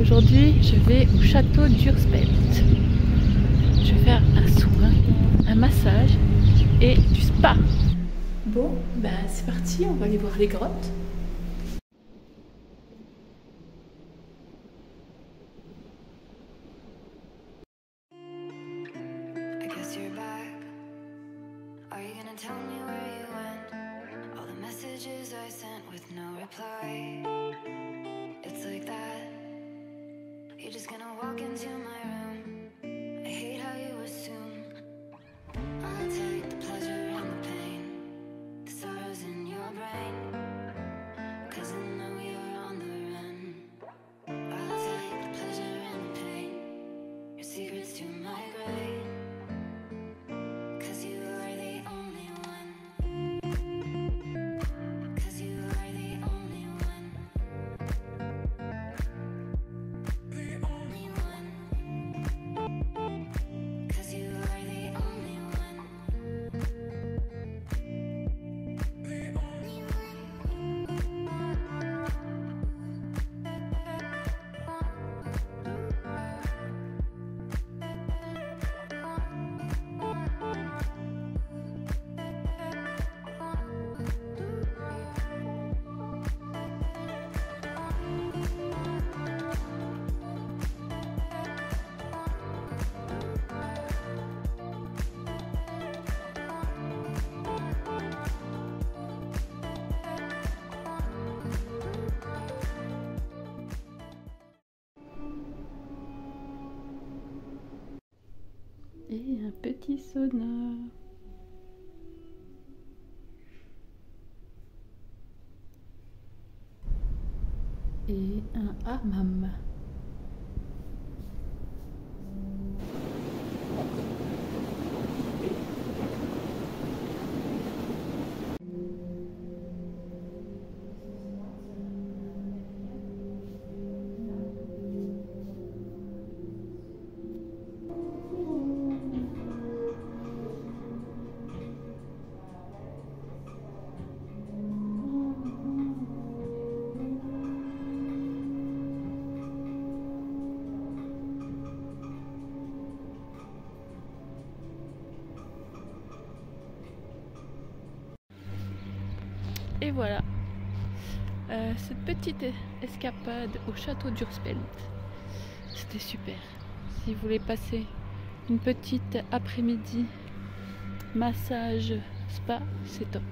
Aujourd'hui, je vais au château d'Urspelt. Je vais faire un soin, un massage et du spa. Bon, bah c'est parti, on va aller voir les grottes. I guess you're back. Are you gonna tell me where you went? All the messages I sent with no reply. Et un petit sauna. Et un hammam. Et voilà, Euh, cette petite escapade au château d'Urspelt, c'était super. Si vous voulez passer une petite après-midi massage spa, c'est top.